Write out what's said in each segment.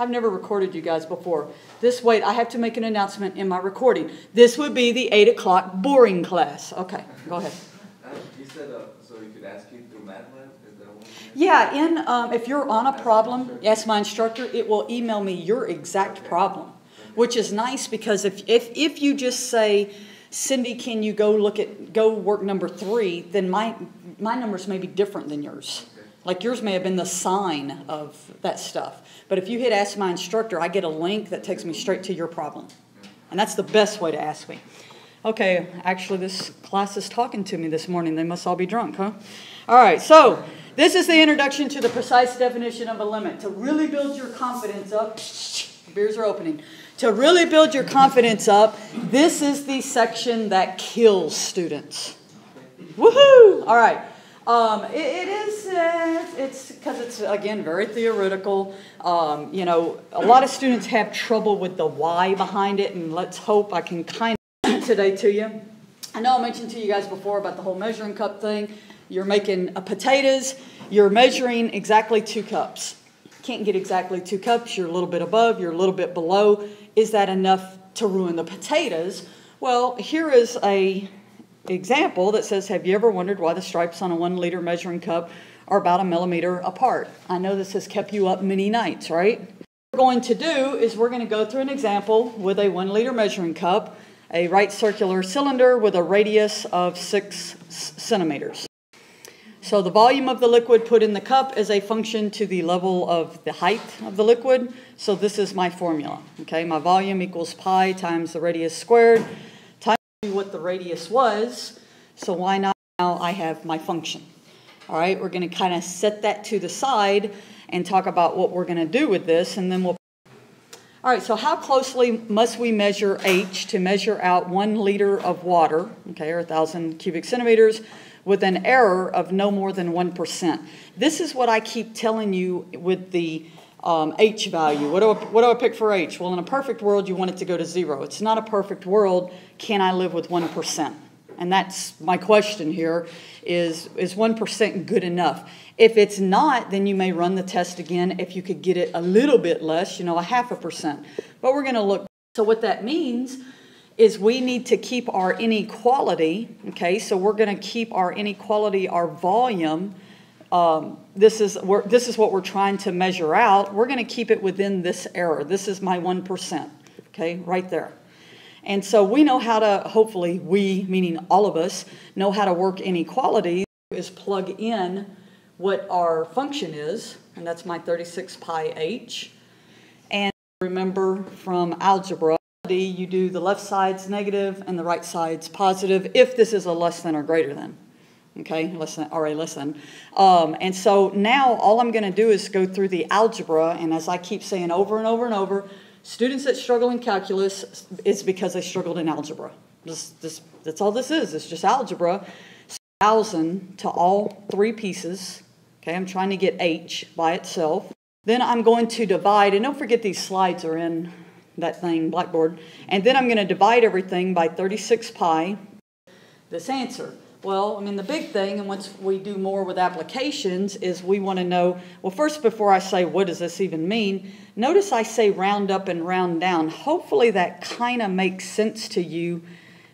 I've never recorded you guys before. This, wait, I have to make an announcement in my recording. This would be the 8 o'clock boring class. Okay, go ahead. You said, uh, so you could ask you through MyMathLab, is that what you meant? Yeah, in, um, if you're on a problem, ask my instructor, it will email me your exact problem, which is nice because if, if, if you just say, Cindy, can you go look at, go work number three, then my, my numbers may be different than yours. Like yours may have been the sign of that stuff. But if you hit ask my instructor, I get a link that takes me straight to your problem. And that's the best way to ask me. Okay, actually, this class is talking to me this morning. They must all be drunk, huh? All right, so this is the introduction to the precise definition of a limit. To really build your confidence up, beers are opening. To really build your confidence up, this is the section that kills students. Woohoo! All right. Um, it, it is, uh, it's because it's, again, very theoretical. Um, you know, a lot of students have trouble with the why behind it, and let's hope I can kind of today to you. I know I mentioned to you guys before about the whole measuring cup thing. You're making uh, potatoes, you're measuring exactly two cups. Can't get exactly two cups, you're a little bit above, you're a little bit below. Is that enough to ruin the potatoes? Well, here is a example that says, Have you ever wondered why the stripes on a one liter measuring cup are about a millimeter apart? I know this has kept you up many nights, right? What we're going to do is we're going to go through an example with a one liter measuring cup, a right circular cylinder with a radius of six centimeters. So the volume of the liquid put in the cup is a function to the level of the height of the liquid. So this is my formula. Okay, my volume equals pi times the radius squared what the radius was. So why not now I have my function. All right, we're going to kind of set that to the side and talk about what we're going to do with this and then we'll all right, so how closely must we measure H to measure out one liter of water, okay, or 1,000 cubic centimeters, with an error of no more than 1%? This is what I keep telling you with the um, H value. What do, I, what do I pick for H? Well, in a perfect world, you want it to go to zero. It's not a perfect world. Can I live with 1%? And that's my question here is, is 1% good enough? If it's not, then you may run the test again if you could get it a little bit less, you know, a half a percent. But we're going to look. So, what that means is we need to keep our inequality, okay? So, we're going to keep our inequality, our volume. Um, this, is, this is what we're trying to measure out. We're going to keep it within this error. This is my 1%, okay, right there. And so we know how to, hopefully, we, meaning all of us, know how to work inequalities, is plug in what our function is, and that's my 36 pi h. And remember from algebra, you do the left side's negative and the right side's positive if this is a less than or greater than. Okay, listen, than or a less. Um, and so now all I'm going to do is go through the algebra, and as I keep saying over and over and over, students that struggle in calculus is because they struggled in algebra. This, that's all this is. It's just algebra. Thousand to all three pieces. Okay, I'm trying to get h by itself. Then I'm going to divide, and don't forget these slides are in that thing, Blackboard. And then I'm going to divide everything by 36 pi. This answer. Well, I mean, the big thing, and once we do more with applications, is we want to know. Well, first, before I say what does this even mean, notice I say round up and round down. Hopefully, that kind of makes sense to you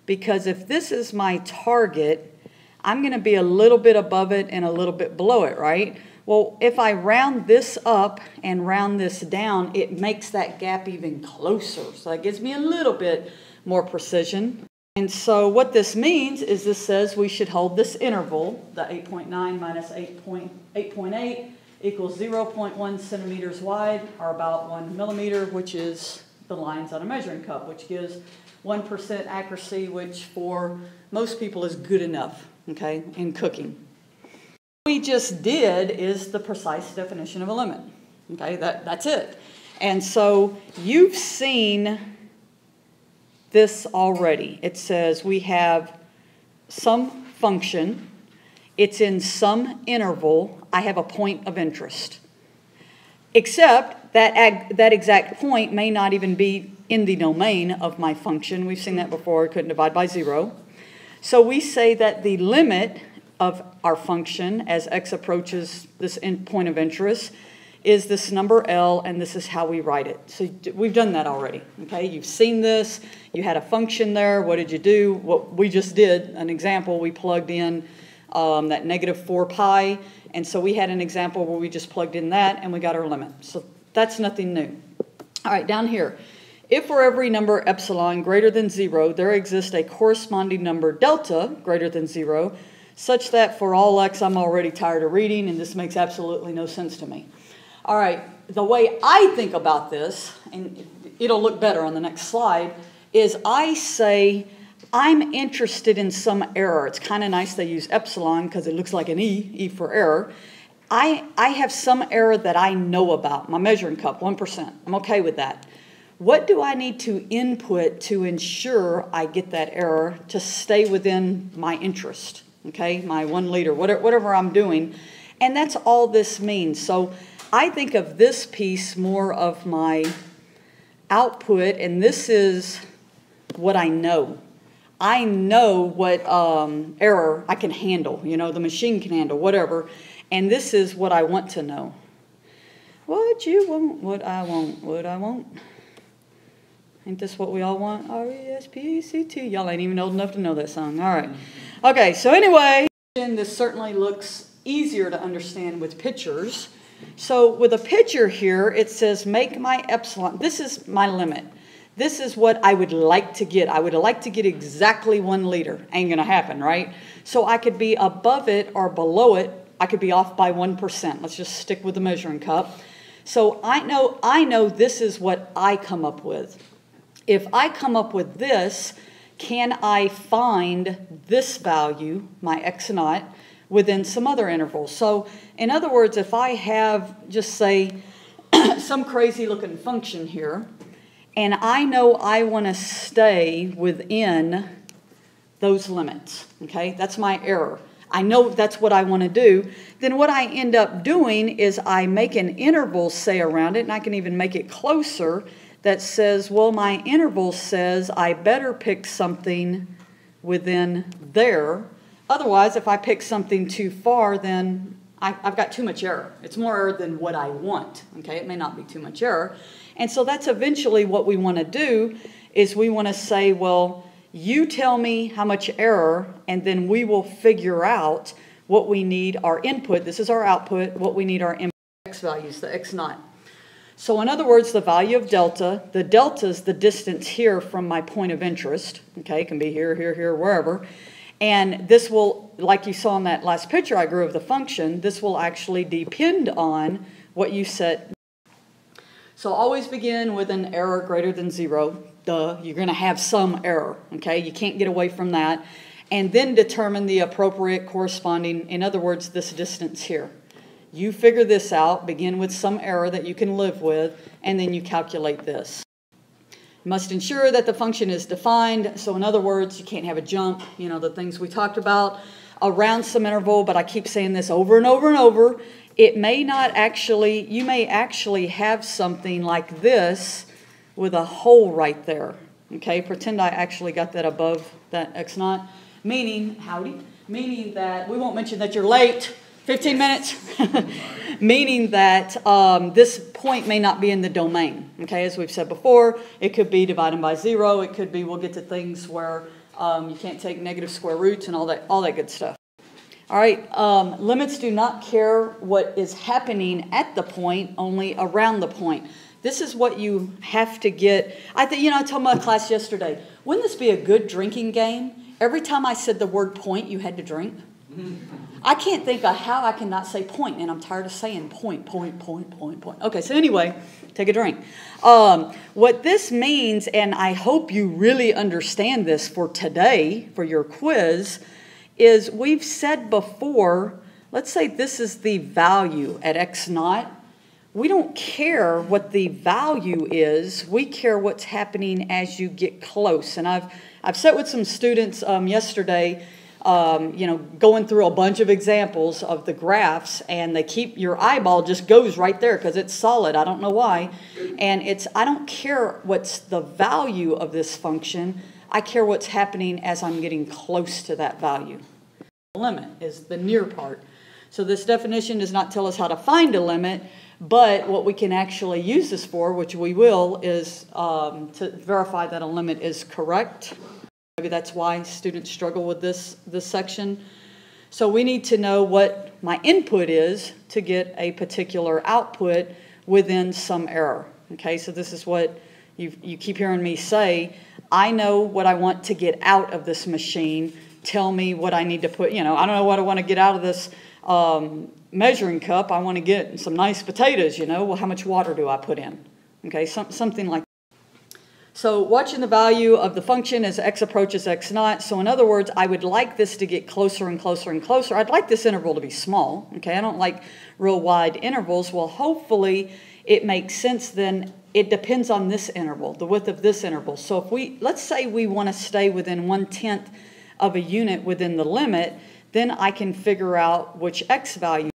because if this is my target, I'm going to be a little bit above it and a little bit below it, right? Well, if I round this up and round this down, it makes that gap even closer. So that gives me a little bit more precision. And so what this means is this says we should hold this interval, the 8.9 minus 8.8 equals 0.1 centimeters wide, or about 1 millimeter, which is the lines on a measuring cup, which gives 1% accuracy, which for most people is good enough, okay, in cooking. What we just did is the precise definition of a limit, okay, that, that's it. And so you've seen this already. It says we have some function, it's in some interval, I have a point of interest. Except that, ag- that exact point may not even be in the domain of my function. We've seen that before, couldn't divide by zero. So we say that the limit of our function as x approaches this point of interest is this number L, and this is how we write it. So we've done that already, okay? You've seen this, you had a function there, what did you do? What we just did, an example, we plugged in um, that negative 4 pi, and so we had an example where we just plugged in that and we got our limit. So that's nothing new. All right, down here. If for every number epsilon greater than 0, there exists a corresponding number delta greater than 0, such that for all x I'm already tired of reading and this makes absolutely no sense to me. All right, the way I think about this, and it'll look better on the next slide, is I say I'm interested in some error. It's kind of nice they use epsilon because it looks like an E, E for error. I, I have some error that I know about, my measuring cup, 1%. I'm okay with that. What do I need to input to ensure I get that error to stay within my interest, okay, my one liter, whatever, whatever I'm doing? And that's all this means. So I think of this piece more of my output, and this is what I know. I know what um, error I can handle, you know, the machine can handle, whatever, and this is what I want to know. What you want, what I want, what I want. Ain't this what we all want? R E S P E C T. Y'all ain't even old enough to know that song. All right. Okay, so anyway, this certainly looks easier to understand with pictures. So with a picture here, it says make my epsilon. This is my limit. This is what I would like to get. I would like to get exactly one liter. Ain't gonna happen, right? So I could be above it or below it. I could be off by 1%. Let's just stick with the measuring cup. So I know I know this is what I come up with. If I come up with this, can I find this value, my x naught, within some other intervals? So in other words, if I have just say some crazy looking function here, and I know I want to stay within those limits, okay? That's my error. I know that's what I want to do. Then what I end up doing is I make an interval, say, around it, and I can even make it closer that says, well, my interval says I better pick something within there. Otherwise, if I pick something too far, then I, have got too much error. It's more error than what I want. Okay, it may not be too much error. And so that's eventually what we want to do is we want to say, well, you tell me how much error, and then we will figure out what we need our input. This is our output, what we need our input x values, the x naught. So in other words, the value of delta, the delta is the distance here from my point of interest. Okay, it can be here, here, here, wherever. And this will, like you saw in that last picture I grew of the function, this will actually depend on what you set. So always begin with an error greater than zero. Duh, you're going to have some error, okay? You can't get away from that. And then determine the appropriate corresponding, in other words, this distance here. You figure this out, begin with some error that you can live with, and then you calculate this. Must ensure that the function is defined. So in other words, you can't have a jump, you know, the things we talked about around some interval, but I keep saying this over and over and over. It may not actually, you may actually have something like this with a hole right there. Okay, pretend I actually got that above that x naught, meaning, howdy, meaning that we won't mention that you're late 15 minutes, meaning that um, this point may not be in the domain. Okay, as we've said before, it could be divided by zero. It could be, we'll get to things where um, you can't take negative square roots and all that, all that good stuff. All right, um, limits do not care what is happening at the point, only around the point. This is what you have to get. I think, you know, I told my class yesterday, wouldn't this be a good drinking game? Every time I said the word point, you had to drink. I can't think of how I cannot say point, and I'm tired of saying point, point, point, point, point. Okay, so anyway, take a drink. Um, what this means, and I hope you really understand this for today, for your quiz, is we've said before, let's say this is the value at x naught. We don't care what the value is, we care what's happening as you get close. And I've, I've sat with some students um, yesterday um, you know, going through a bunch of examples of the graphs, and they keep your eyeball just goes right there because it's solid. I don't know why, and it's I don't care what's the value of this function. I care what's happening as I'm getting close to that value. The limit is the near part. So this definition does not tell us how to find a limit, But what we can actually use this for, which we will, is um, to verify that a limit is correct. Maybe that's why students struggle with this, this section. So we need to know what my input is to get a particular output within some error. Okay, so this is what you, you keep hearing me say. I know what I want to get out of this machine. Tell me what I need to put, you know, I don't know what I want to get out of this um, measuring cup. I want to get some nice potatoes, you know. Well, how much water do I put in? Okay, some, something like so watching the value of the function as x approaches x naught. So in other words, I would like this to get closer and closer and closer. I'd like this interval to be small. Okay, I don't like real wide intervals. Well, hopefully it makes sense then it depends on this interval, the width of this interval. So if we, let's say we want to stay within one-tenth of a unit within the limit, then I can figure out which x value.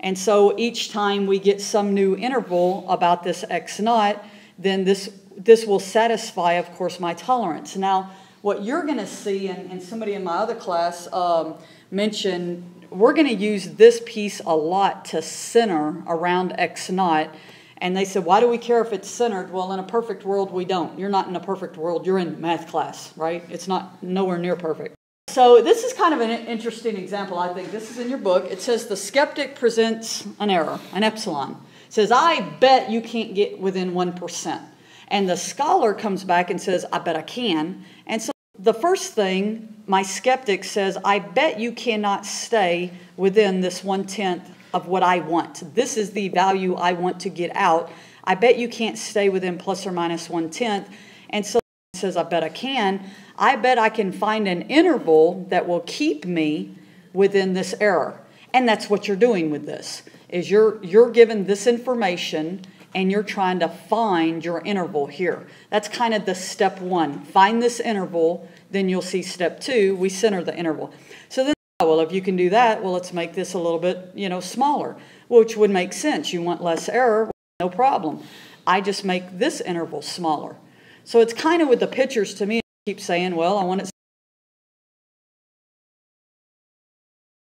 And so each time we get some new interval about this x naught, then this this will satisfy, of course, my tolerance. Now, what you're going to see, and, and, somebody in my other class um, mentioned, we're going to use this piece a lot to center around X naught. And they said, why do we care if it's centered? Well, in a perfect world, we don't. You're not in a perfect world. You're in math class, right? It's not nowhere near perfect. So this is kind of an interesting example, I think. This is in your book. It says the skeptic presents an error, an epsilon. It says, I bet you can't get within 1%. And the scholar comes back and says, I bet I can. And so the first thing, my skeptic says, I bet you cannot stay within this one tenth of what I want. This is the value I want to get out. I bet you can't stay within plus or minus one tenth. And so he says, I bet I can. I bet I can find an interval that will keep me within this error. And that's what you're doing with this, is you're, you're given this information and you're trying to find your interval here. That's kind of the step one. Find this interval, then you'll see step two, we center the interval. So then, oh, well, if you can do that, well, let's make this a little bit, you know, smaller, which would make sense. You want less error, no problem. I just make this interval smaller. So it's kind of with the pictures to me, I keep saying, well, I want it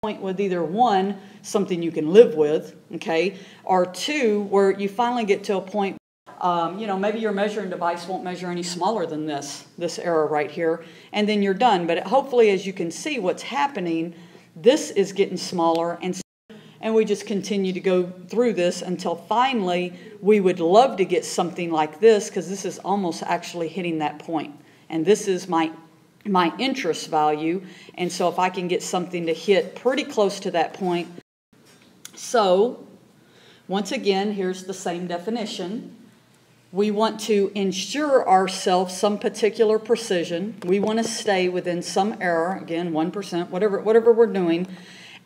point with either one, something you can live with, okay, or two, where you finally get to a point, um, you know, maybe your measuring device won't measure any smaller than this, this error right here, and then you're done. But hopefully, as you can see, what's happening, this is getting smaller, and and we just continue to go through this until finally we would love to get something like this because this is almost actually hitting that point. And this is my my interest value. And so if I can get something to hit pretty close to that point. So once again, here's the same definition. We want to ensure ourselves some particular precision. We want to stay within some error, again, 1%, whatever, whatever we're doing.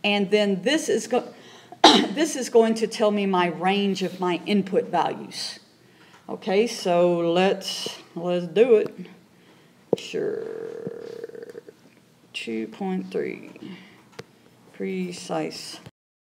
And then this is, go- this is going to tell me my range of my input values. Okay, so let's, let's do it. Sure. 2.3. Precise